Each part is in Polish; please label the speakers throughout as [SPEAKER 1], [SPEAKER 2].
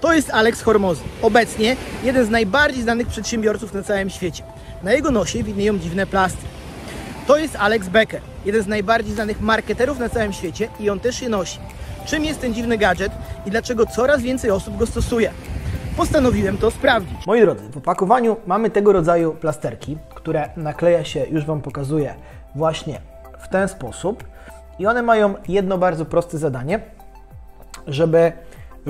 [SPEAKER 1] To jest Alex Hormozy. Obecnie jeden z najbardziej znanych przedsiębiorców na całym świecie. Na jego nosie widnieją dziwne plasty. To jest Alex Becker, jeden z najbardziej znanych marketerów na całym świecie i on też je nosi. Czym jest ten dziwny gadżet i dlaczego coraz więcej osób go stosuje? Postanowiłem to sprawdzić. Moi drodzy, w opakowaniu mamy tego rodzaju plasterki, które nakleja się, już Wam pokazuję, właśnie w ten sposób. I one mają jedno bardzo proste zadanie, żeby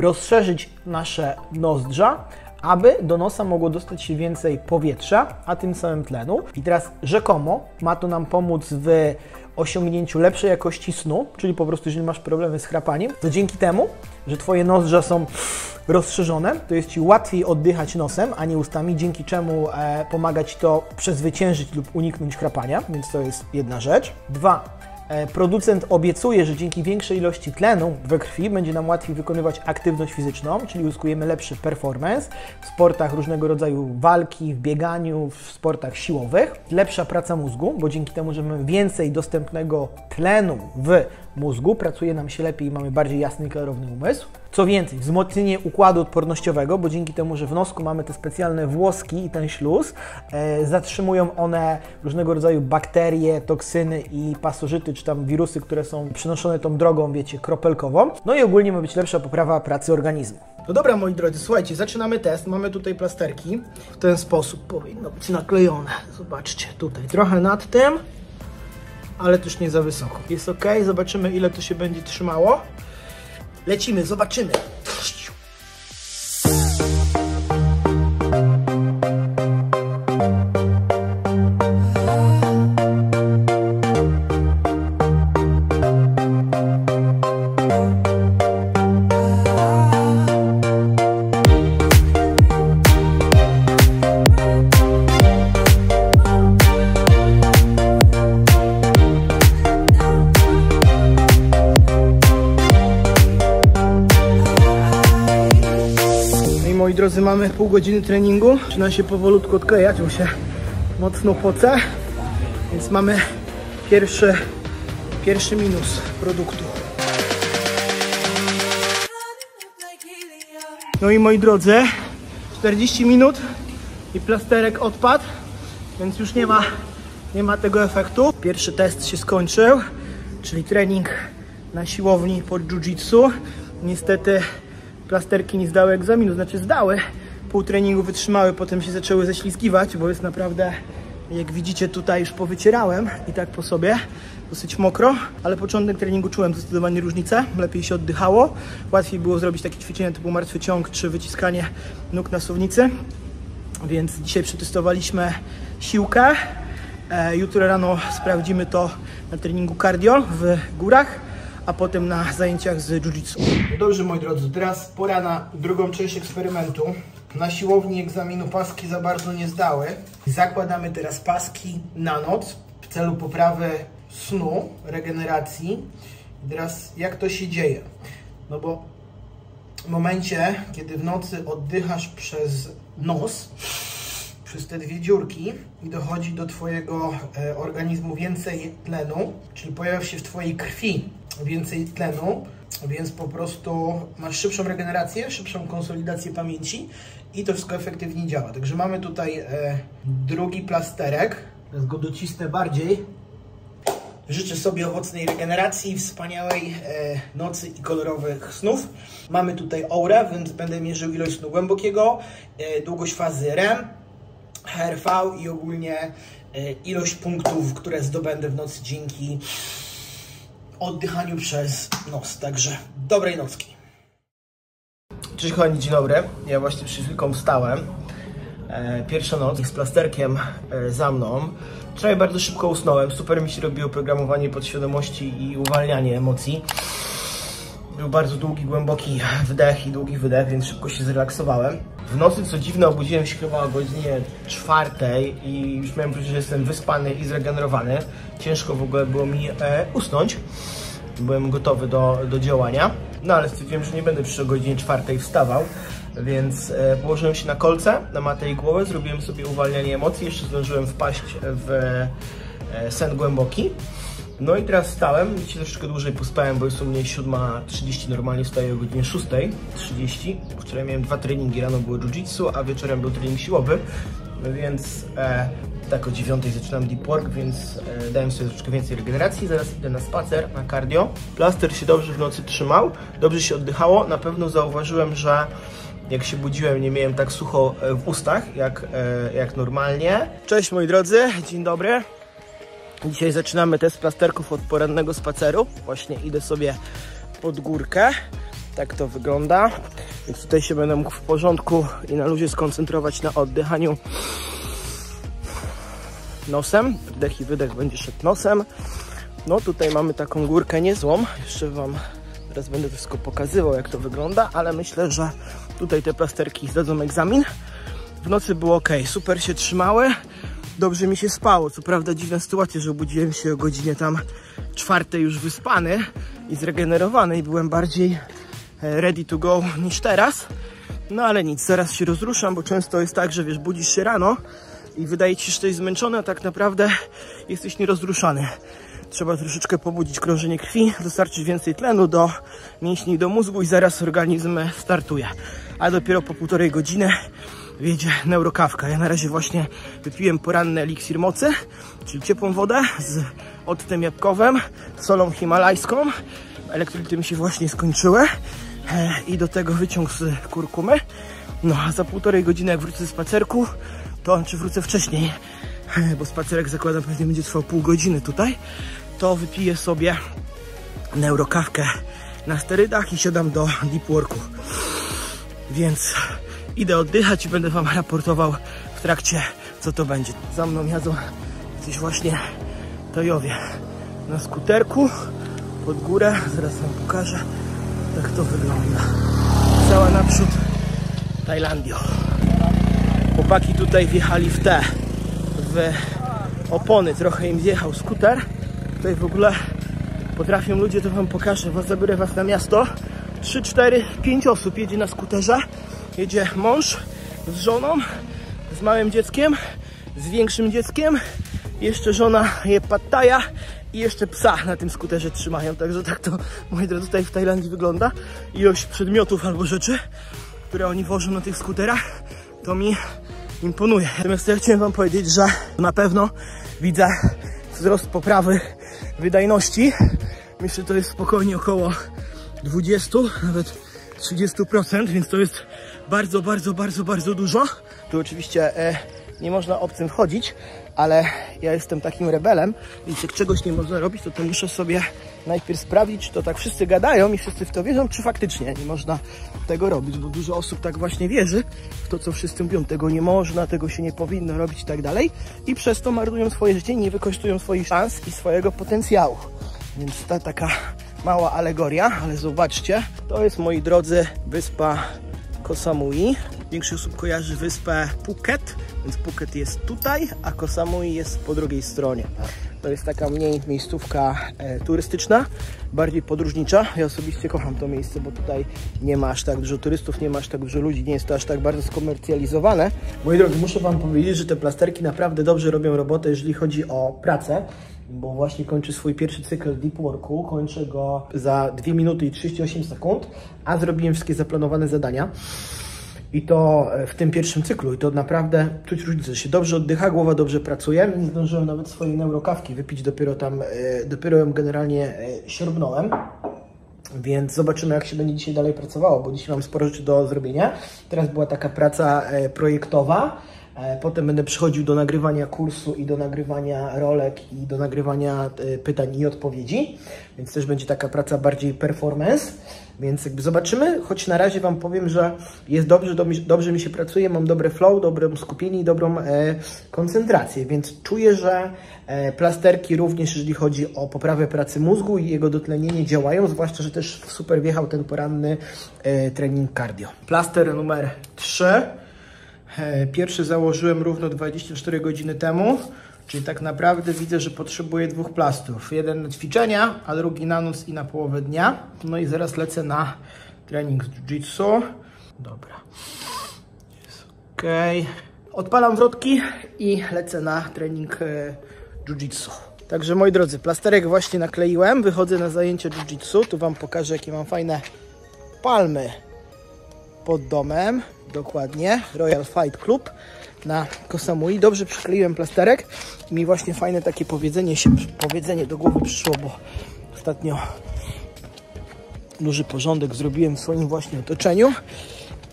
[SPEAKER 1] rozszerzyć nasze nozdrza, aby do nosa mogło dostać się więcej powietrza, a tym samym tlenu. I teraz rzekomo ma to nam pomóc w osiągnięciu lepszej jakości snu, czyli po prostu jeżeli masz problemy z chrapaniem, to dzięki temu, że Twoje nozdrza są rozszerzone, to jest Ci łatwiej oddychać nosem, a nie ustami, dzięki czemu e, pomaga Ci to przezwyciężyć lub uniknąć chrapania, więc to jest jedna rzecz. Dwa, producent obiecuje, że dzięki większej ilości tlenu we krwi będzie nam łatwiej wykonywać aktywność fizyczną, czyli uzyskujemy lepszy performance w sportach różnego rodzaju walki, w bieganiu, w sportach siłowych. Lepsza praca mózgu, bo dzięki temu, że mamy więcej dostępnego tlenu w mózgu, pracuje nam się lepiej i mamy bardziej jasny, klarowny umysł. Co więcej, wzmocnienie układu odpornościowego, bo dzięki temu, że w nosku mamy te specjalne włoski i ten śluz, e, zatrzymują one różnego rodzaju bakterie, toksyny i pasożyty, czy tam wirusy, które są przenoszone tą drogą, wiecie, kropelkową. No i ogólnie ma być lepsza poprawa pracy organizmu. No dobra, moi drodzy, słuchajcie, zaczynamy test. Mamy tutaj plasterki. W ten sposób powinno być naklejone. Zobaczcie, tutaj trochę nad tym, ale też nie za wysoko. Jest ok, zobaczymy ile to się będzie trzymało. Lecimy, zobaczymy. Drodzy, mamy pół godziny treningu. Zaczyna się powolutku odklejać, bo się mocno poce. Więc mamy pierwszy, pierwszy minus produktu. No i moi drodzy, 40 minut i plasterek odpadł, więc już nie ma, nie ma tego efektu. Pierwszy test się skończył, czyli trening na siłowni pod jiu-jitsu. Niestety plasterki nie zdały egzaminu, znaczy zdały. Pół treningu wytrzymały, potem się zaczęły ześlizgiwać, bo jest naprawdę, jak widzicie tutaj już powycierałem i tak po sobie, dosyć mokro, ale początek treningu czułem zdecydowanie różnicę, lepiej się oddychało, łatwiej było zrobić takie ćwiczenia typu martwy ciąg czy wyciskanie nóg na suwnicy, więc dzisiaj przetestowaliśmy siłkę, e, jutro rano sprawdzimy to na treningu cardio w górach, a potem na zajęciach z jiu-jitsu. Dobrze moi drodzy, teraz pora na drugą część eksperymentu. Na siłowni egzaminu paski za bardzo nie zdały. Zakładamy teraz paski na noc w celu poprawy snu, regeneracji. I teraz jak to się dzieje? No bo w momencie, kiedy w nocy oddychasz przez nos, przez te dwie dziurki i dochodzi do Twojego e, organizmu więcej tlenu, czyli pojawia się w Twojej krwi więcej tlenu, więc po prostu masz szybszą regenerację, szybszą konsolidację pamięci i to wszystko efektywnie działa. Także mamy tutaj e, drugi plasterek. Teraz go docisnę bardziej. Życzę sobie owocnej regeneracji, wspaniałej e, nocy i kolorowych snów. Mamy tutaj aurę, więc będę mierzył ilość snu głębokiego, e, długość fazy REM, HRV i ogólnie e, ilość punktów, które zdobędę w nocy dzięki oddychaniu przez nos. Także dobrej nocki. Cześć kochani, dzień dobry. Ja właśnie przed chwilką wstałem. E, pierwsza noc z plasterkiem e, za mną. Wczoraj bardzo szybko usnąłem. Super mi się robiło programowanie podświadomości i uwalnianie emocji. Był bardzo długi, głęboki wdech i długi wydech, więc szybko się zrelaksowałem. W nocy, co dziwne, obudziłem się chyba o godzinie czwartej i już miałem poczucie, że jestem wyspany i zregenerowany. Ciężko w ogóle było mi e, usnąć. Byłem gotowy do, do działania. No ale stwierdziłem, że nie będę przy godzinie czwartej wstawał, więc e, położyłem się na kolce, na matę i głowę, zrobiłem sobie uwalnianie emocji, jeszcze zdążyłem wpaść w e, sen głęboki. No i teraz stałem, dzisiaj troszeczkę dłużej pospałem, bo jest u mnie 7.30, normalnie wstaję o godzinie 6.30. Wczoraj miałem dwa treningi, rano było jiu-jitsu, a wieczorem był trening siłowy, więc e, tak o 9 zaczynam deep work, więc e, dałem sobie troszeczkę więcej regeneracji. Zaraz idę na spacer, na cardio. Plaster się dobrze w nocy trzymał, dobrze się oddychało. Na pewno zauważyłem, że jak się budziłem, nie miałem tak sucho e, w ustach, jak, e, jak normalnie. Cześć moi drodzy, dzień dobry. Dzisiaj zaczynamy test plasterków od porannego spaceru. Właśnie idę sobie pod górkę. Tak to wygląda. Więc tutaj się będę mógł w porządku i na luzie skoncentrować na oddychaniu nosem. Wdech i wydech będzie szedł nosem. No tutaj mamy taką górkę niezłą. Jeszcze Wam teraz będę wszystko pokazywał, jak to wygląda, ale myślę, że tutaj te plasterki zdadzą egzamin. W nocy było ok, super się trzymały dobrze mi się spało. Co prawda dziwna sytuacja, że obudziłem się o godzinie tam czwartej już wyspany i zregenerowany i byłem bardziej ready to go niż teraz. No ale nic, zaraz się rozruszam, bo często jest tak, że wiesz, budzisz się rano i wydaje ci się, że jesteś zmęczony, a tak naprawdę jesteś nierozruszany. Trzeba troszeczkę pobudzić krążenie krwi, dostarczyć więcej tlenu do mięśni i do mózgu i zaraz organizm startuje. A dopiero po półtorej godziny wiedzie neurokawka. Ja na razie właśnie wypiłem poranny eliksir mocy, czyli ciepłą wodę z octem jabłkowym, solą himalajską. Elektrolyty mi się właśnie skończyły e, i do tego wyciąg z kurkumy. No a za półtorej godziny jak wrócę z spacerku, to czy wrócę wcześniej, bo spacerek zakładam pewnie będzie trwał pół godziny tutaj, to wypiję sobie neurokawkę na sterydach i siadam do deep worku. Więc idę oddychać i będę Wam raportował w trakcie, co to będzie. Za mną jadą gdzieś właśnie Tojowie na skuterku pod górę. Zaraz Wam pokażę, jak to wygląda. Cała naprzód Tajlandio. Chłopaki tutaj wjechali w te, w opony. Trochę im zjechał skuter. Tutaj w ogóle potrafią ludzie, to Wam pokażę. Was zabiorę Was na miasto. 3, 4, 5 osób jedzie na skuterze jedzie mąż z żoną, z małym dzieckiem, z większym dzieckiem, jeszcze żona je pattaja i jeszcze psa na tym skuterze trzymają. Także tak to, moi drodzy, tutaj w Tajlandii wygląda. Ilość przedmiotów albo rzeczy, które oni wożą na tych skuterach, to mi imponuje. Natomiast ja chciałem wam powiedzieć, że na pewno widzę wzrost poprawy wydajności. Myślę, że to jest spokojnie około 20, nawet 30%, więc to jest bardzo, bardzo, bardzo, bardzo dużo. Tu oczywiście e, nie można obcym wchodzić, ale ja jestem takim rebelem, więc jak czegoś nie można robić, to to muszę sobie najpierw sprawdzić, czy to tak wszyscy gadają i wszyscy w to wierzą, czy faktycznie nie można tego robić, bo dużo osób tak właśnie wierzy w to, co wszyscy mówią, tego nie można, tego się nie powinno robić i tak dalej i przez to marnują swoje życie, nie wykorzystują swoich szans i swojego potencjału. Więc ta taka mała alegoria, ale zobaczcie, to jest moi drodzy wyspa Koh Samui. Większość osób kojarzy wyspę Phuket, więc Phuket jest tutaj, a Koh Samui jest po drugiej stronie. To jest taka mniej miejscówka e, turystyczna, bardziej podróżnicza. Ja osobiście kocham to miejsce, bo tutaj nie ma aż tak dużo turystów, nie ma aż tak dużo ludzi, nie jest to aż tak bardzo skomercjalizowane. Moi drodzy, muszę Wam powiedzieć, że te plasterki naprawdę dobrze robią robotę, jeżeli chodzi o pracę bo właśnie kończy swój pierwszy cykl deep worku. Kończę go za 2 minuty i 38 sekund, a zrobiłem wszystkie zaplanowane zadania. I to w tym pierwszym cyklu. I to naprawdę czuć różnicę, się dobrze oddycha, głowa dobrze pracuje. Nie zdążyłem nawet swojej neurokawki wypić, dopiero tam, e, dopiero ją generalnie e, siorbnąłem. Więc zobaczymy, jak się będzie dzisiaj dalej pracowało, bo dzisiaj mam sporo rzeczy do zrobienia. Teraz była taka praca e, projektowa E, potem będę przychodził do nagrywania kursu i do nagrywania rolek i do nagrywania e, pytań i odpowiedzi, więc też będzie taka praca bardziej performance, więc jakby zobaczymy, choć na razie Wam powiem, że jest dobrze, dobrze mi się pracuje, mam dobre flow, dobre skupienie i dobrą e, koncentrację, więc czuję, że e, plasterki również, jeżeli chodzi o poprawę pracy mózgu i jego dotlenienie działają, zwłaszcza, że też super wjechał ten poranny e, trening cardio. Plaster numer 3 E, pierwszy założyłem równo 24 godziny temu, czyli tak naprawdę widzę, że potrzebuję dwóch plastów. Jeden na ćwiczenia, a drugi na noc i na połowę dnia. No i zaraz lecę na trening z jiu-jitsu. Dobra. Jest ok. Odpalam wrotki i lecę na trening e, jiu-jitsu.
[SPEAKER 2] Także moi drodzy, plasterek właśnie nakleiłem, wychodzę na zajęcie jiu-jitsu, tu Wam pokażę jakie mam fajne palmy pod domem, dokładnie, Royal Fight Club na Kosamui. Dobrze przykleiłem plasterek. Mi właśnie fajne takie powiedzenie, się, powiedzenie do głowy przyszło, bo ostatnio duży porządek zrobiłem w swoim właśnie otoczeniu.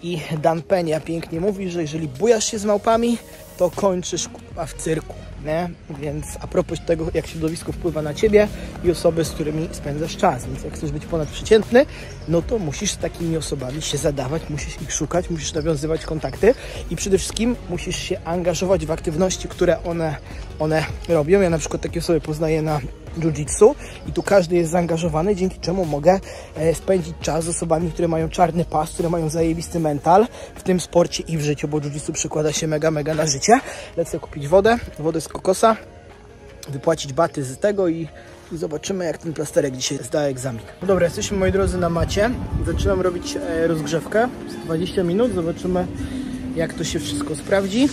[SPEAKER 2] I Dan Penia pięknie mówi, że jeżeli bujasz się z małpami, to kończysz w cyrku nie? Więc a propos tego, jak środowisko wpływa na Ciebie i osoby, z którymi spędzasz czas, więc jak chcesz być ponadprzeciętny, no to musisz z takimi osobami się zadawać, musisz ich szukać, musisz nawiązywać kontakty i przede wszystkim musisz się angażować w aktywności, które one, one robią. Ja na przykład takie osoby poznaję na jiu-jitsu i tu każdy jest zaangażowany, dzięki czemu mogę e, spędzić czas z osobami, które mają czarny pas, które mają zajebisty mental w tym sporcie i w życiu, bo jiu-jitsu przekłada się mega, mega na życie. Lecę kupić wodę, wodę z kokosa, wypłacić baty z tego i, i zobaczymy jak ten plasterek dzisiaj zda egzamin. No dobra, jesteśmy moi drodzy na macie. Zaczynam robić e, rozgrzewkę. Z 20 minut zobaczymy jak to się wszystko sprawdzi.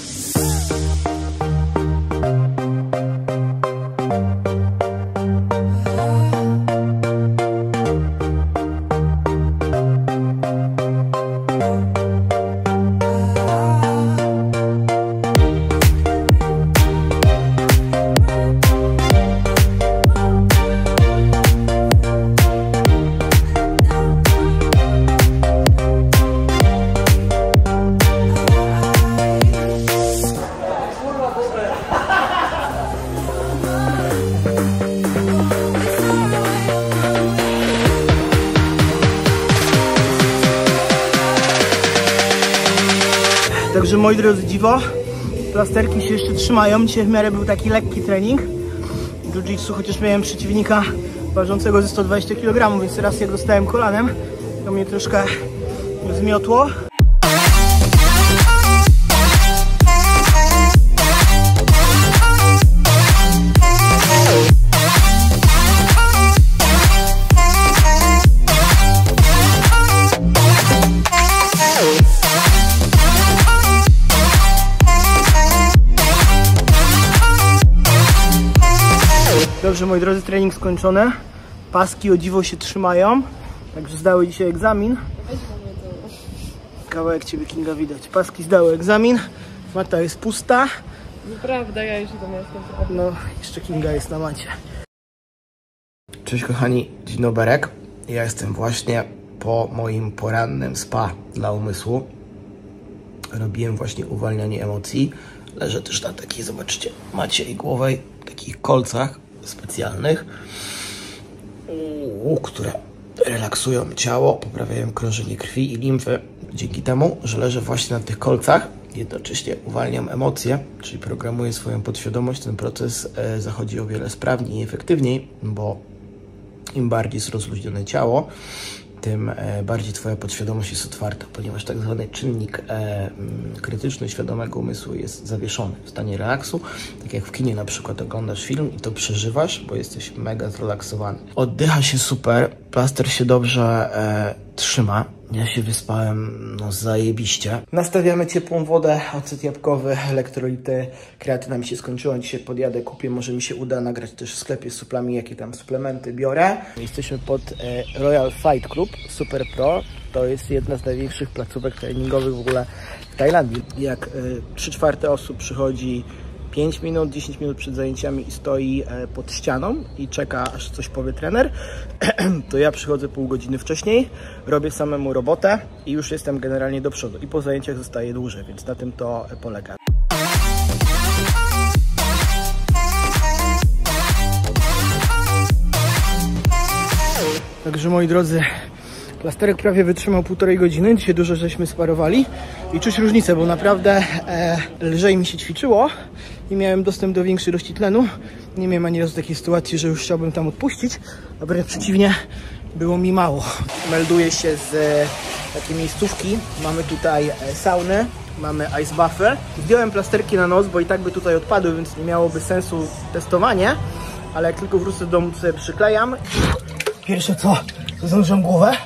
[SPEAKER 2] Plasterki się jeszcze trzymają. Dzisiaj w miarę był taki lekki trening. Jiu-jitsu, chociaż miałem przeciwnika ważącego ze 120 kg, więc teraz jak dostałem kolanem, to mnie troszkę zmiotło. Dobrze, moi drodzy, trening skończony. Paski o dziwo się trzymają. Także zdały dzisiaj egzamin. Kawałek Ciebie Kinga widać. Paski zdały egzamin. Mata jest pusta.
[SPEAKER 3] Nieprawda, ja jeszcze tam jestem.
[SPEAKER 2] No, jeszcze Kinga jest na macie.
[SPEAKER 1] Cześć kochani, dzień dobry. Ja jestem właśnie po moim porannym spa dla umysłu. Robiłem właśnie uwalnianie emocji. Leżę też na takiej, zobaczcie, macie i głowej, takich kolcach specjalnych, które relaksują ciało, poprawiają krążenie krwi i limfy. Dzięki temu, że leżę właśnie na tych kolcach, jednocześnie uwalniam emocje, czyli programuję swoją podświadomość. Ten proces e, zachodzi o wiele sprawniej i efektywniej, bo im bardziej jest rozluźnione ciało, tym e, bardziej Twoja podświadomość jest otwarta, ponieważ tak zwany czynnik e, mm, krytyczny świadomego umysłu jest zawieszony w stanie relaksu. Tak jak w kinie na przykład oglądasz film i to przeżywasz, bo jesteś mega zrelaksowany. Oddycha się super, plaster się dobrze e, trzyma. Ja się wyspałem no zajebiście. Nastawiamy ciepłą wodę, ocet jabłkowy, elektrolity, kreatyna mi się skończyła, dzisiaj podjadę, kupię, może mi się uda nagrać też w sklepie z suplami, jakie tam suplementy biorę. Jesteśmy pod e, Royal Fight Club Super Pro. To jest jedna z największych placówek treningowych w ogóle w Tajlandii. Jak e, 3 czwarte osób przychodzi 5 minut, 10 minut przed zajęciami i stoi e, pod ścianą i czeka, aż coś powie trener, to ja przychodzę pół godziny wcześniej, robię samemu robotę i już jestem generalnie do przodu. I po zajęciach zostaję dłużej, więc na tym to polega. Także moi drodzy, plasterek prawie wytrzymał półtorej godziny. Dzisiaj dużo żeśmy sparowali i czuć różnicę, bo naprawdę e, lżej mi się ćwiczyło i miałem dostęp do większej ilości tlenu. Nie miałem ani razu takiej sytuacji, że już chciałbym tam odpuścić, a wręcz przeciwnie, było mi mało. Melduję się z e, takiej miejscówki. Mamy tutaj e, sauny, mamy ice buffy. Zdjąłem plasterki na nos, bo i tak by tutaj odpadły, więc nie miałoby sensu testowanie. Ale jak tylko wrócę do domu, to sobie przyklejam. Pierwsze co, zanurzam głowę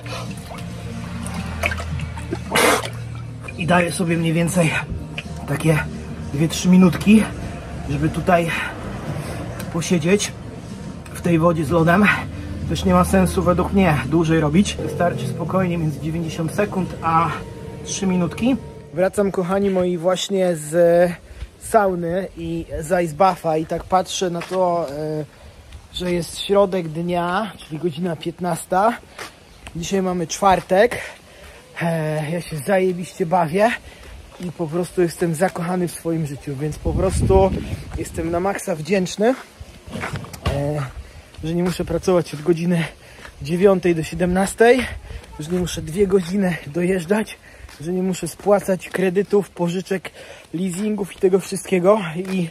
[SPEAKER 1] i daję sobie mniej więcej takie 2-3 minutki, żeby tutaj posiedzieć. tej wodzie z lodem. Też nie ma sensu według mnie dłużej robić. Wystarczy spokojnie między 90 sekund a 3 minutki. Wracam kochani moi właśnie z sauny i z ice buffa i tak patrzę na to, e, że jest środek dnia, czyli godzina 15. Dzisiaj mamy czwartek. E, Ja się zajebiście bawię i po prostu jestem zakochany w swoim życiu, więc po prostu jestem na maksa wdzięczny, e, że nie muszę pracować od godziny 9 do 17, że nie muszę dwie godziny dojeżdżać, że nie muszę spłacać kredytów, pożyczek, leasingów i tego wszystkiego i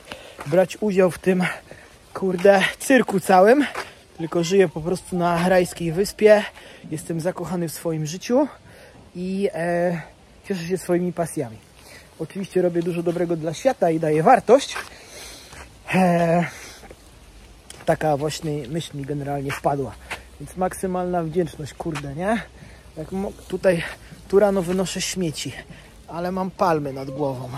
[SPEAKER 1] brać udział w tym, kurde, cyrku całym, tylko żyję po prostu na rajskiej wyspie, jestem zakochany w swoim życiu i e, cieszę się swoimi pasjami. Oczywiście robię dużo dobrego dla świata i daję wartość. E, taka właśnie myśl mi generalnie wpadła. Więc maksymalna wdzięczność, kurde, nie? Jak tutaj tu rano wynoszę śmieci, ale mam palmy nad głową.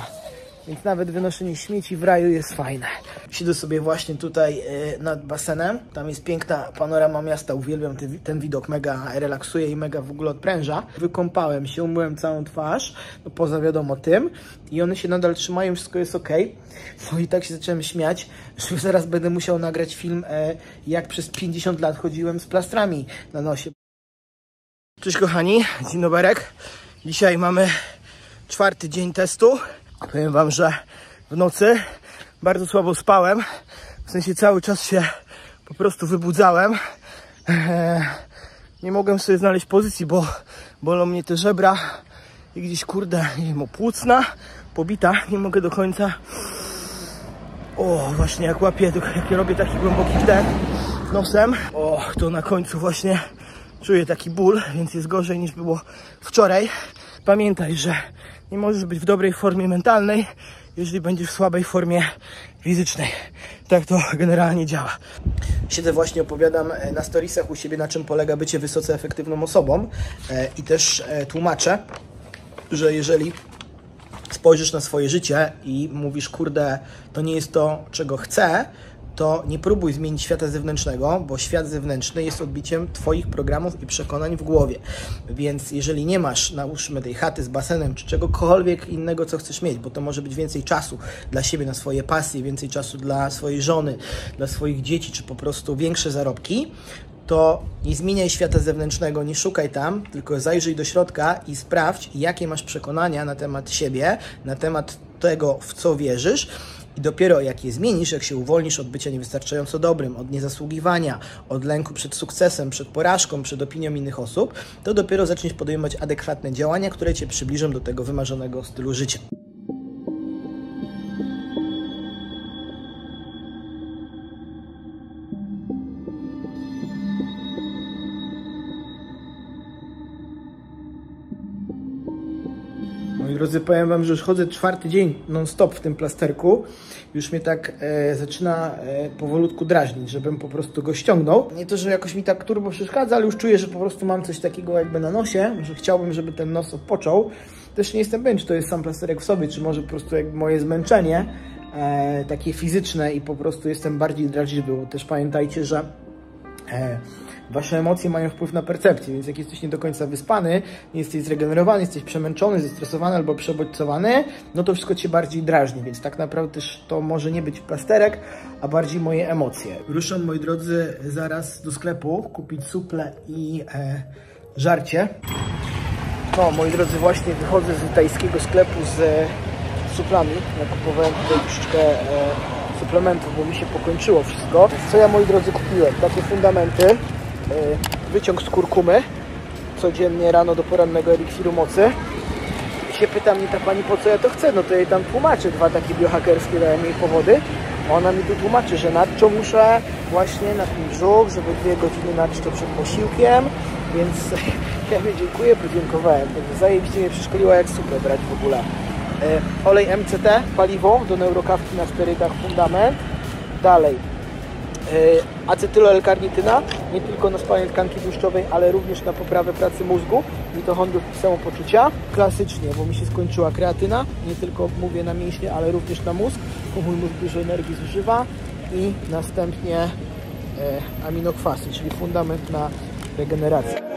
[SPEAKER 1] Więc nawet wynoszenie śmieci w raju jest fajne. Siedzę sobie właśnie tutaj e, nad basenem. Tam jest piękna panorama miasta. Uwielbiam ten, ten widok. Mega relaksuje i mega w ogóle odpręża. Wykąpałem się, umyłem całą twarz. No poza wiadomo tym. I one się nadal trzymają, wszystko jest ok. No i tak się zacząłem śmiać, że zaraz będę musiał nagrać film, e, jak przez 50 lat chodziłem z plastrami na nosie. Cześć kochani, dzień doberek. Dzisiaj mamy czwarty dzień testu. Powiem wam, że w nocy bardzo słabo spałem. W sensie cały czas się po prostu wybudzałem. Eee, nie mogłem sobie znaleźć pozycji, bo bolą mnie te żebra i gdzieś kurde, nie wiem, opłucna, pobita. Nie mogę do końca. O, właśnie jak łapię, jak robię taki głęboki wdech nosem. O, to na końcu właśnie czuję taki ból, więc jest gorzej niż było wczoraj. Pamiętaj, że nie możesz być w dobrej formie mentalnej, jeżeli będziesz w słabej formie fizycznej. Tak to generalnie działa. Siedzę właśnie, opowiadam e, na storiesach u siebie, na czym polega bycie wysoce efektywną osobą e, i też e, tłumaczę, że jeżeli spojrzysz na swoje życie i mówisz, kurde, to nie jest to, czego chcę, to nie próbuj zmienić świata zewnętrznego, bo świat zewnętrzny jest odbiciem Twoich programów i przekonań w głowie. Więc jeżeli nie masz, nałóżmy tej chaty z basenem, czy czegokolwiek innego, co chcesz mieć, bo to może być więcej czasu dla siebie, na swoje pasje, więcej czasu dla swojej żony, dla swoich dzieci, czy po prostu większe zarobki, to nie zmieniaj świata zewnętrznego, nie szukaj tam, tylko zajrzyj do środka i sprawdź, jakie masz przekonania na temat siebie, na temat tego, w co wierzysz. I dopiero jak je zmienisz, jak się uwolnisz od bycia niewystarczająco dobrym, od niezasługiwania, od lęku przed sukcesem, przed porażką, przed opinią innych osób, to dopiero zaczniesz podejmować adekwatne działania, które cię przybliżą do tego wymarzonego stylu życia. Drodzy, powiem Wam, że już chodzę czwarty dzień non-stop w tym plasterku. Już mnie tak e, zaczyna e, powolutku drażnić, żebym po prostu go ściągnął. Nie to, że jakoś mi tak turbo przeszkadza, ale już czuję, że po prostu mam coś takiego jakby na nosie, że chciałbym, żeby ten nos odpoczął. Też nie jestem pewien, czy to jest sam plasterek w sobie, czy może po prostu jakby moje zmęczenie e, takie fizyczne i po prostu jestem bardziej drażliwy, też pamiętajcie, że e, Wasze emocje mają wpływ na percepcję, więc jak jesteś nie do końca wyspany, nie jesteś zregenerowany, jesteś przemęczony, zestresowany albo przebodźcowany, no to wszystko Cię bardziej drażni, więc tak naprawdę też to może nie być plasterek, a bardziej moje emocje. Ruszam, moi drodzy, zaraz do sklepu kupić suple i e, żarcie. No, moi drodzy, właśnie wychodzę z tajskiego sklepu z e, suplami. Nakupowałem tutaj troszeczkę e, suplementów, bo mi się pokończyło wszystko. Co ja, moi drodzy, kupiłem? Takie fundamenty, wyciąg z kurkumy, codziennie rano do porannego eliksiru mocy. I się pyta mnie ta pani, po co ja to chcę? No to jej tam tłumaczę dwa takie biohakerskie, dałem jej powody. Ona mi tu tłumaczy, że nadczą muszę właśnie na ten brzuch, żeby dwie godziny nadć to przed posiłkiem, więc ja jej dziękuję, podziękowałem. Zajebiście mnie przeszkoliła, jak super brać w ogóle. E, olej MCT, paliwo do neurokawki na sterydach, fundament. Dalej, e, acetyloelkarnityna, nie tylko na spalanie tkanki tłuszczowej, ale również na poprawę pracy mózgu, mitochondriów i samopoczucia. Klasycznie, bo mi się skończyła kreatyna, nie tylko mówię na mięśnie, ale również na mózg, bo mój mózg dużo energii zużywa i następnie e, aminokwasy, czyli fundament na regenerację.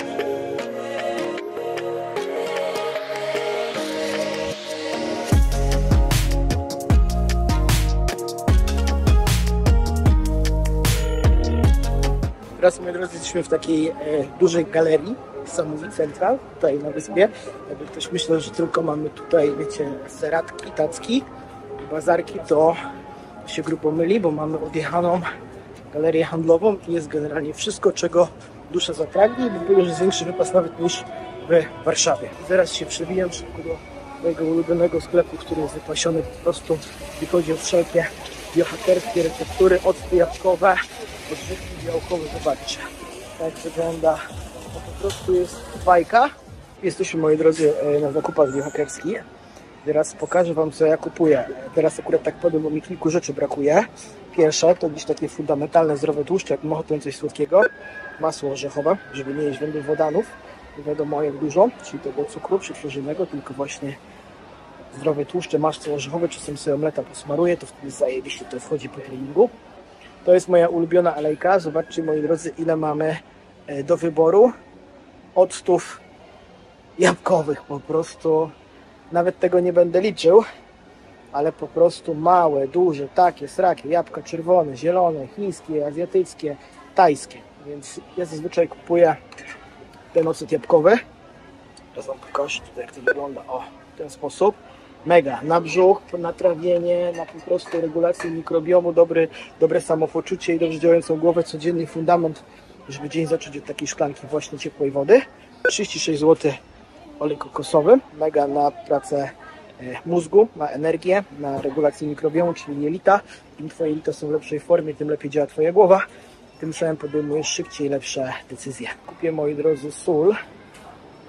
[SPEAKER 1] Teraz, moi drodzy, jesteśmy w takiej e, dużej galerii Samowi Central, tutaj na wyspie. Jakby ktoś myślał, że tylko mamy tutaj, wiecie, seratki, tacki, bazarki, to się grubo myli, bo mamy odjechaną galerię handlową i jest generalnie wszystko, czego dusza zapragnie i bym że jest większy wypas nawet niż w Warszawie. Zaraz się przebijam szybko do mojego ulubionego sklepu, który jest wypasiony po prostu, jeśli chodzi o wszelkie biohakerskie receptury, octy odżywki białkowe, zobaczcie, jak wygląda, to po prostu jest bajka. Jesteśmy, moi drodzy, e, na zakupach biohakerskich. Teraz pokażę Wam, co ja kupuję. Teraz akurat tak powiem, bo mi kilku rzeczy brakuje. Pierwsze to gdzieś takie fundamentalne, zdrowe tłuszcze, jak mochotem coś słodkiego. Masło orzechowe, żeby nie jeść węglowodanów. Nie wiadomo jak dużo, czyli tego cukru przetworzonego, tylko właśnie zdrowe tłuszcze, masło orzechowe, czasem sobie omleta posmaruję, to wtedy zajebiście to wchodzi po treningu. To jest moja ulubiona alejka. Zobaczcie, moi drodzy, ile mamy e, do wyboru octów jabłkowych. Po prostu nawet tego nie będę liczył, ale po prostu małe, duże, takie, srakie, jabłka czerwone, zielone, chińskie, azjatyckie, tajskie. Więc ja zazwyczaj kupuję ten ocet jabłkowy. Teraz Wam pokażę tutaj, jak to wygląda. O, w ten sposób. Mega. Na brzuch, na trawienie, na po prostu regulację mikrobiomu, dobry, dobre samopoczucie i dobrze działającą głowę, codzienny fundament, żeby dzień zacząć od takiej szklanki właśnie ciepłej wody. 36 zł olej kokosowy, mega na pracę e, mózgu, na energię, na regulację mikrobiomu, czyli jelita. Im Twoje jelita są w lepszej formie, tym lepiej działa Twoja głowa. Tym samym podejmujesz szybciej lepsze decyzje. Kupię, moi drodzy, sól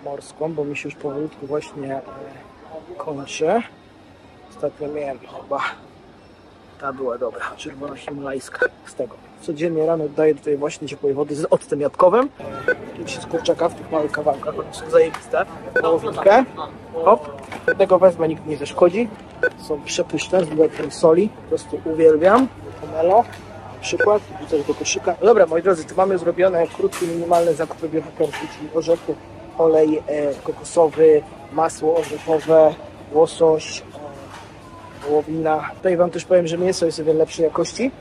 [SPEAKER 1] morską, bo mi się już powolutku właśnie kończy. Ostatnio miałem chyba ta była dobra, czerwona himalajska z tego. Codziennie rano daję tutaj właśnie ciepłej wody z octem jabłkowym. Jakieś z kurczaka w tych małych kawałkach, one są zajebiste. Wołowinkę, hop. Jednego wezmę, nikt nie zaszkodzi. Są przepyszne, z dodatkiem soli. Po prostu uwielbiam. Pomelo, na przykład, do koszyka. Dobra, moi drodzy, tu mamy zrobione krótkie, minimalne zakupy biohackerskie, czyli orzechy, olej e, kokosowy, masło orzechowe, łosoś, wołowina. Tutaj Wam też powiem, że mięso jest o wiele lepszej jakości,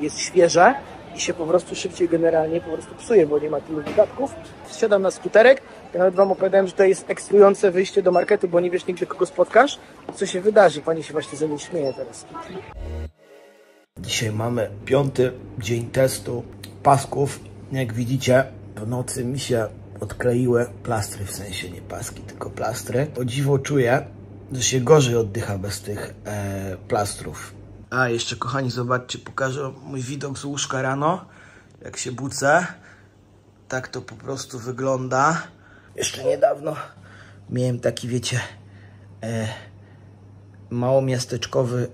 [SPEAKER 1] jest świeże i się po prostu szybciej generalnie po prostu psuje, bo nie ma tylu dodatków. Siadam na skuterek, ja nawet Wam opowiadałem, że to jest eksplorujące wyjście do marketu, bo nie wiesz nigdy kogo spotkasz, co się wydarzy. Pani się właśnie ze mnie śmieje teraz.
[SPEAKER 4] Dzisiaj mamy piąty dzień testu pasków. Jak widzicie, po nocy mi się odkleiły plastry, w sensie nie paski, tylko plastry. O dziwo czuję, że się gorzej oddycha bez tych e, plastrów. A jeszcze kochani, zobaczcie, pokażę mój widok z łóżka rano, jak się bucę. Tak to po prostu wygląda. Jeszcze niedawno miałem taki, wiecie, e,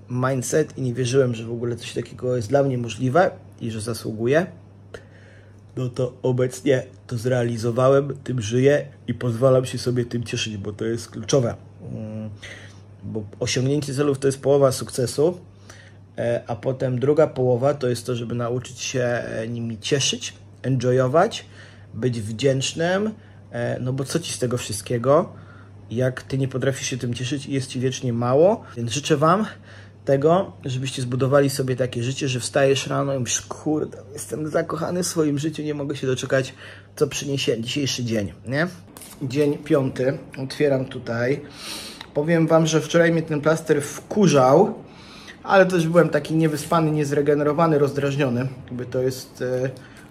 [SPEAKER 4] mindset i nie wierzyłem, że w ogóle coś takiego jest dla mnie możliwe i że zasługuję. No to obecnie to zrealizowałem, tym żyję i pozwalam się sobie tym cieszyć, bo to jest kluczowe. Mm, Bo osiągnięcie celów to jest połowa sukcesu, e, a potem druga połowa to jest to, żeby nauczyć się e, nimi cieszyć, enjoyować, być wdzięcznym, e, no bo co ci z tego wszystkiego, jak ty nie potrafisz się tym cieszyć i jest ci wiecznie mało. Więc życzę wam tego, żebyście zbudowali sobie takie życie, że wstajesz rano i mówisz, kurde, jestem zakochany w swoim życiu, nie mogę się doczekać, co przyniesie dzisiejszy dzień, nie? Dzień piąty, otwieram tutaj. Powiem wam, że wczoraj mnie ten plaster wkurzał, ale też byłem taki niewyspany, niezregenerowany, rozdrażniony. Jakby to jest e,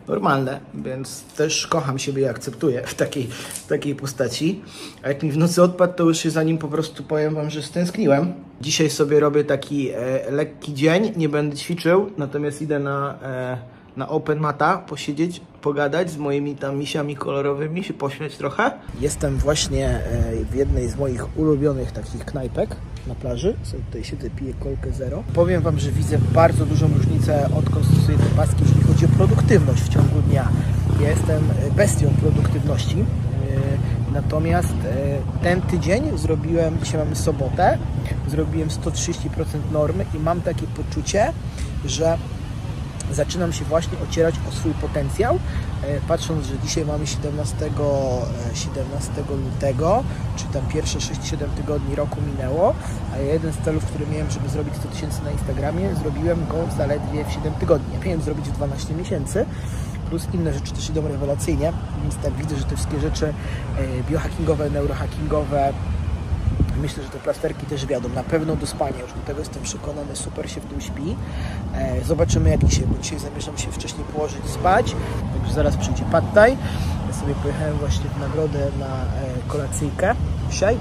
[SPEAKER 4] normalne, więc też kocham siebie i akceptuję w takiej, w takiej postaci. A jak mi w nocy odpadł, to już się za nim po prostu powiem wam, że stęskniłem. Dzisiaj sobie robię taki e, lekki dzień, nie będę ćwiczył, natomiast idę na, e, na open mata posiedzieć, pogadać z moimi tam misiami kolorowymi, się pośmiać trochę. Jestem właśnie e, w jednej z moich ulubionych takich knajpek na plaży. Sobie tutaj siedzę, piję kolkę zero. Powiem Wam, że widzę bardzo dużą różnicę odkąd stosuję te paski, jeżeli chodzi o produktywność w ciągu dnia. Jestem bestią produktywności. E, Natomiast e, ten tydzień zrobiłem, dzisiaj mamy sobotę, zrobiłem 130% normy i mam takie poczucie, że
[SPEAKER 1] zaczynam się właśnie ocierać o swój potencjał, e, patrząc, że dzisiaj mamy 17, e, 17 lutego, czy tam pierwsze 6-7 tygodni roku minęło, a jeden z celów, który miałem, żeby zrobić 100 tysięcy na Instagramie, zrobiłem go zaledwie w 7 tygodni. Ja miałem zrobić w 12 miesięcy, plus inne rzeczy też idą rewelacyjnie, więc tak widzę, że te wszystkie rzeczy e, biohackingowe, neurohackingowe, Myślę, że te plasterki też wiadą. Na pewno do spania, już do tego jestem przekonany, super się w tym śpi. E, zobaczymy jak dzisiaj, bo dzisiaj zamierzam się wcześniej położyć spać. Także zaraz przyjdzie pad thai. Ja sobie pojechałem właśnie w nagrodę na e, kolacyjkę dzisiaj.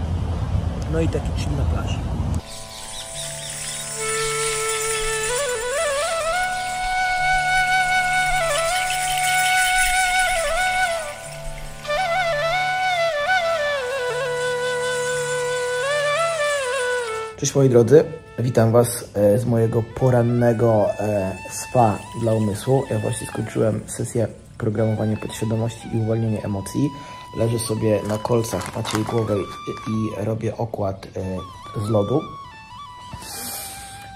[SPEAKER 1] No i taki chill na plaży.
[SPEAKER 4] Cześć moi drodzy, witam Was e, z mojego porannego e, spa dla umysłu. Ja właśnie skończyłem sesję programowania podświadomości i uwalnienie emocji. Leżę sobie na kolcach maciej głowej i robię okład e, z lodu.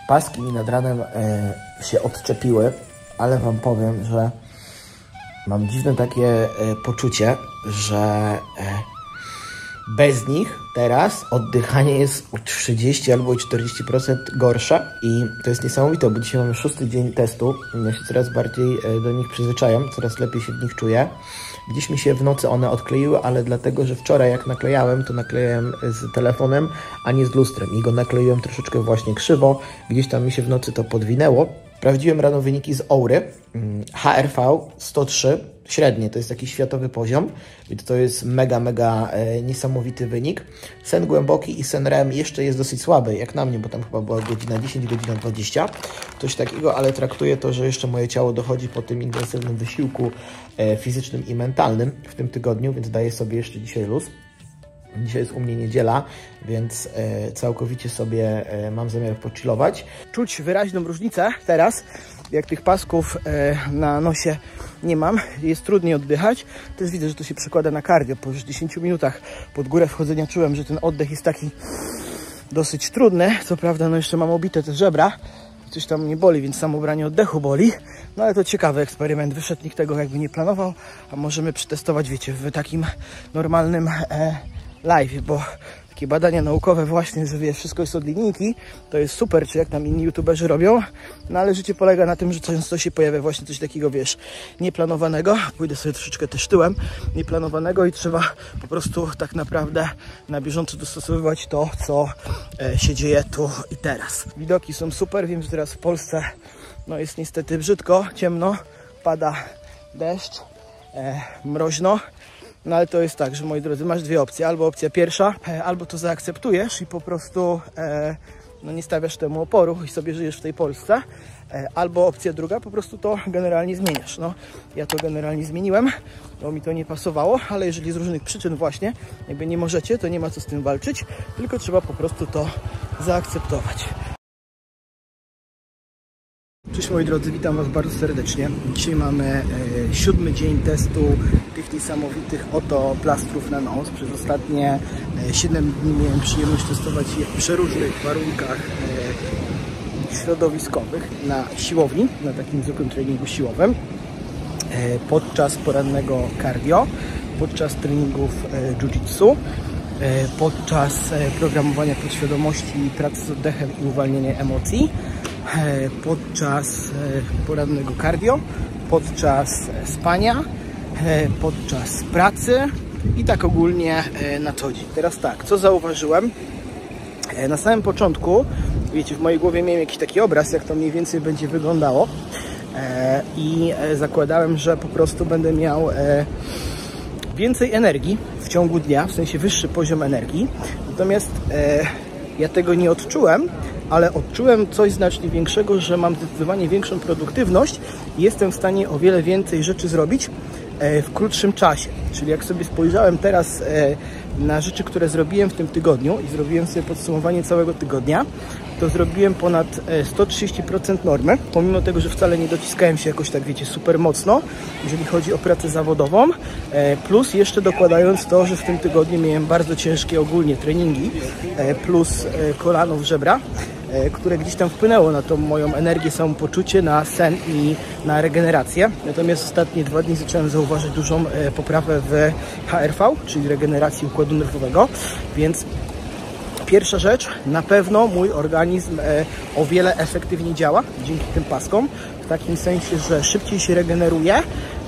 [SPEAKER 4] Paski mi nad ranem się odczepiły, ale Wam powiem, że mam dziwne takie poczucie, że bez nich teraz oddychanie jest o 30 albo 40% gorsze i to jest niesamowite, bo dzisiaj mamy szósty dzień testu. Ja się coraz bardziej e, do nich przyzwyczajam, coraz lepiej się w nich czuję. Gdzieś mi się w nocy one odkleiły, ale dlatego, że wczoraj jak naklejałem, to naklejałem z telefonem, a nie z lustrem i go nakleiłem troszeczkę właśnie krzywo. Gdzieś tam mi się w nocy to podwinęło. Sprawdziłem rano wyniki z Oury. Mm, HRV 103, średnie, to jest taki światowy poziom, więc to jest mega, mega e, niesamowity wynik. Sen głęboki i sen REM jeszcze jest dosyć słaby, jak na mnie, bo tam chyba była godzina 10, godzina 20, coś takiego, ale traktuję to, że jeszcze moje ciało dochodzi po tym intensywnym wysiłku e, fizycznym i mentalnym w tym tygodniu, więc daję sobie jeszcze dzisiaj luz. Dzisiaj jest u mnie niedziela, więc e, całkowicie sobie e, mam zamiar pochillować.
[SPEAKER 1] Czuć wyraźną różnicę teraz, jak tych pasków e, na nosie nie mam, jest trudniej oddychać. Też widzę, że to się przekłada na kardio. Po już 10 minutach pod górę wchodzenia czułem, że ten oddech jest taki dosyć trudny. Co prawda, no jeszcze mam obite te żebra, coś tam nie boli, więc samo branie oddechu boli. No ale to ciekawy eksperyment. Wyszedł nikt tego jakby nie planował, a możemy przetestować, wiecie, w takim normalnym e, live, bo takie badania naukowe właśnie, że wie, wszystko jest od linijki, to jest super, czy jak tam inni youtuberzy robią, no ale życie polega na tym, że często się pojawia właśnie coś takiego, wiesz, nieplanowanego, pójdę sobie troszeczkę też tyłem, nieplanowanego i trzeba po prostu tak naprawdę na bieżąco dostosowywać to, co e, się dzieje tu i teraz. Widoki są super, wiem, że teraz w Polsce no jest niestety brzydko, ciemno, pada deszcz, e, mroźno, no ale to jest tak, że moi drodzy, masz dwie opcje. Albo opcja pierwsza, e, albo to zaakceptujesz i po prostu e, no nie stawiasz temu oporu i sobie żyjesz w tej Polsce. E, albo opcja druga, po prostu to generalnie zmieniasz. No, ja to generalnie zmieniłem, bo mi to nie pasowało, ale jeżeli z różnych przyczyn właśnie jakby nie możecie, to nie ma co z tym walczyć, tylko trzeba po prostu to zaakceptować. Cześć moi drodzy, witam Was bardzo serdecznie. Dzisiaj mamy e, siódmy dzień testu tych niesamowitych oto plastrów na nos. Przez ostatnie e, 7 dni miałem przyjemność testować je w przeróżnych warunkach e, środowiskowych na siłowni, na takim zwykłym treningu siłowym, e, podczas porannego cardio, podczas treningów e, jiu-jitsu, e, podczas e, programowania podświadomości, pracy z oddechem i uwalniania emocji, e, podczas e, porannego cardio, podczas e, spania, e, podczas pracy i tak ogólnie e, na co dzień. Teraz tak, co zauważyłem? E, Na samym początku, wiecie, w mojej głowie miałem jakiś taki obraz, jak to mniej więcej będzie wyglądało E, i e, zakładałem, że po prostu będę miał e, więcej energii w ciągu dnia, w sensie wyższy poziom energii. Natomiast e, ja tego nie odczułem, ale odczułem coś znacznie większego, że mam zdecydowanie większą produktywność i jestem w stanie o wiele więcej rzeczy zrobić e, w krótszym czasie. Czyli jak sobie spojrzałem teraz e, na rzeczy, które zrobiłem w tym tygodniu i zrobiłem sobie podsumowanie całego tygodnia, to zrobiłem ponad e, 130% normy, pomimo tego, że wcale nie dociskałem się jakoś tak, wiecie, super mocno, jeżeli chodzi o pracę zawodową, e, plus jeszcze dokładając to, że w tym tygodniu miałem bardzo ciężkie ogólnie treningi, e, plus e, kolano w żebra, e, które gdzieś tam wpłynęło na tą moją energię, samopoczucie, na sen i na regenerację. Natomiast ostatnie dwa dni zacząłem zauważyć dużą e, poprawę w HRV, czyli regeneracji układu nerwowego, więc Pierwsza rzecz, na pewno mój organizm e, o wiele efektywniej działa dzięki tym paskom, w takim sensie, że szybciej się regeneruje,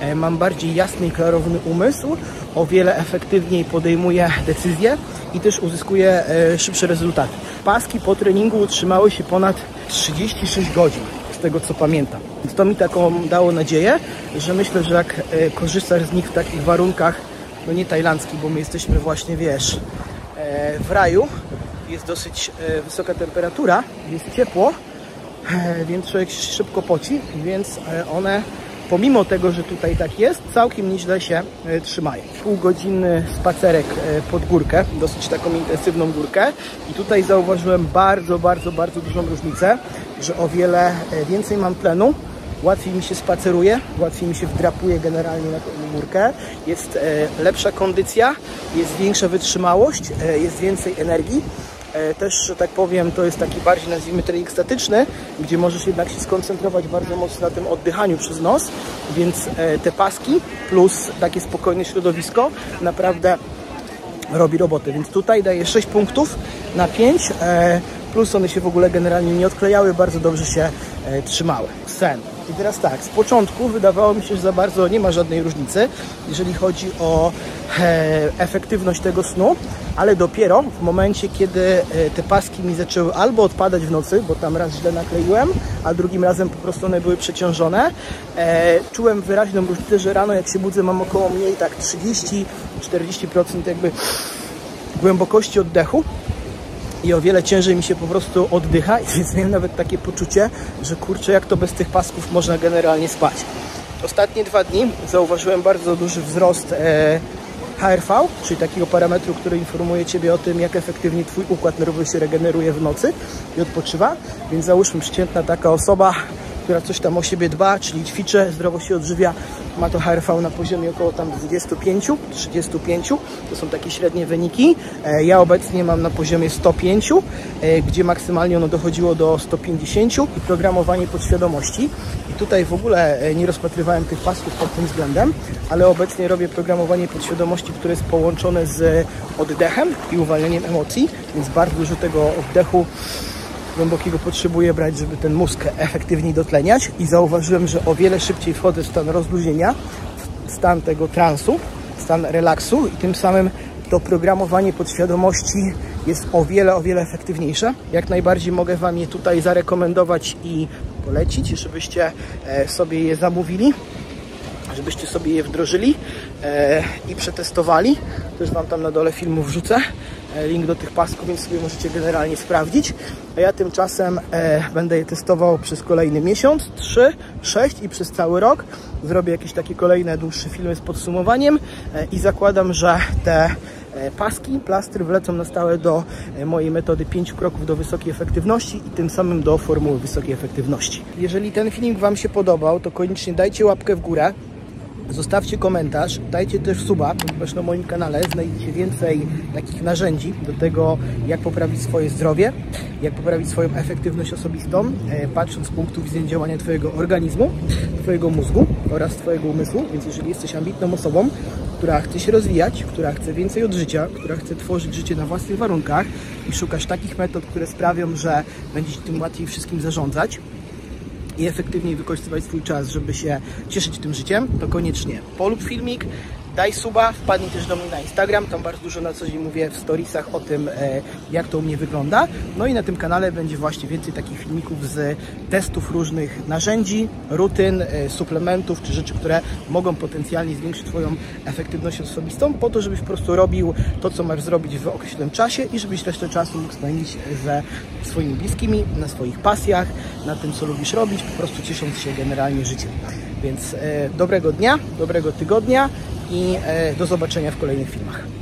[SPEAKER 1] e, mam bardziej jasny i klarowny umysł, o wiele efektywniej podejmuję decyzje i też uzyskuję e, szybsze rezultaty. Paski po treningu utrzymały się ponad 36 godzin, z tego co pamiętam. To mi taką dało nadzieję, że myślę, że jak korzystasz z nich w takich warunkach, no nie tajlandzkich, bo my jesteśmy właśnie, wiesz, w raju, jest dosyć e, wysoka temperatura, jest ciepło, e, więc człowiek się szybko poci, więc e, one pomimo tego, że tutaj tak jest, całkiem nieźle się trzymają. Półgodzinny spacerek pod górkę, dosyć taką intensywną górkę i tutaj zauważyłem bardzo, bardzo, bardzo dużą różnicę, że o wiele więcej mam tlenu, łatwiej mi się spaceruje, łatwiej mi się wdrapuje generalnie na górkę, jest lepsza kondycja, jest większa wytrzymałość, jest więcej energii. E, Też, że tak powiem, to jest taki bardziej, nazwijmy, trening statyczny, gdzie możesz jednak się skoncentrować bardzo mocno na tym oddychaniu przez nos, więc e, te paski plus takie spokojne środowisko naprawdę robi robotę. Więc tutaj daję 6 punktów na 5, e, plus one się w ogóle generalnie nie odklejały, bardzo dobrze się trzymały. Sen. I teraz tak, z początku wydawało mi się, że za bardzo nie ma żadnej różnicy, jeżeli chodzi o e, efektywność tego snu, ale dopiero w momencie, kiedy e, te paski mi zaczęły albo odpadać w nocy, bo tam raz źle nakleiłem, a drugim razem po prostu one były przeciążone, e, czułem wyraźną różnicę, że rano jak się budzę mam około mniej tak 30-40% jakby głębokości oddechu i o wiele ciężej mi się po prostu oddycha, więc miałem nawet takie poczucie, że kurczę, jak to bez tych pasków można generalnie spać. Ostatnie dwa dni zauważyłem bardzo duży wzrost e, HRV, czyli takiego parametru, który informuje Ciebie o tym, jak efektywnie Twój układ nerwowy się regeneruje w nocy i odpoczywa. Więc załóżmy przeciętna taka osoba, która coś tam o siebie dba, czyli ćwiczy, zdrowo się odżywia, ma to HRV na poziomie około tam 25, 35, to są takie średnie wyniki. E, Ja obecnie mam na poziomie 105, e, gdzie maksymalnie ono dochodziło do 150 i programowanie podświadomości. I tutaj w ogóle e, nie rozpatrywałem tych pasków pod tym względem, ale obecnie robię programowanie podświadomości, które jest połączone z oddechem i uwalnianiem emocji, więc bardzo dużo tego oddechu głębokiego potrzebuję brać, żeby ten mózg efektywniej dotleniać i zauważyłem, że o wiele szybciej wchodzę w stan rozluźnienia, w stan tego transu, stan relaksu i tym samym to programowanie podświadomości jest o wiele, o wiele efektywniejsze. Jak najbardziej mogę Wam je tutaj zarekomendować i polecić, żebyście e, sobie je zamówili żebyście sobie je wdrożyli e, i przetestowali. Też Wam tam na dole filmu wrzucę link do tych pasków, więc sobie możecie generalnie sprawdzić. A ja tymczasem e, będę je testował przez kolejny miesiąc, 3, 6 i przez cały rok. Zrobię jakieś takie kolejne dłuższe filmy z podsumowaniem e, i zakładam, że te e, paski, plastry wlecą na stałe do e, mojej metody 5 kroków do wysokiej efektywności i tym samym do formuły wysokiej efektywności. Jeżeli ten filmik Wam się podobał, to koniecznie dajcie łapkę w górę, Zostawcie komentarz, dajcie też suba, ponieważ na moim kanale znajdziecie więcej takich narzędzi do tego, jak poprawić swoje zdrowie, jak poprawić swoją efektywność osobistą, e, patrząc z punktu widzenia działania Twojego organizmu, Twojego mózgu oraz Twojego umysłu. Więc jeżeli jesteś ambitną osobą, która chce się rozwijać, która chce więcej od życia, która chce tworzyć życie na własnych warunkach i szukasz takich metod, które sprawią, że będzie tym łatwiej wszystkim zarządzać, i efektywniej wykorzystywać swój czas, żeby się cieszyć tym życiem, to koniecznie. Polub filmik, daj suba, wpadnij też do mnie na Instagram, tam bardzo dużo na co dzień mówię w storiesach o tym, e, jak to u mnie wygląda. No i na tym kanale będzie właśnie więcej takich filmików z testów różnych narzędzi, rutyn, e, suplementów, czy rzeczy, które mogą potencjalnie zwiększyć Twoją efektywność osobistą, po to, żebyś po prostu robił to, co masz zrobić w określonym czasie i żebyś resztę czasu mógł spędzić ze swoimi bliskimi, na swoich pasjach, na tym, co lubisz robić, po prostu ciesząc się generalnie życiem. Więc e, dobrego dnia, dobrego tygodnia i e, do zobaczenia w kolejnych filmach.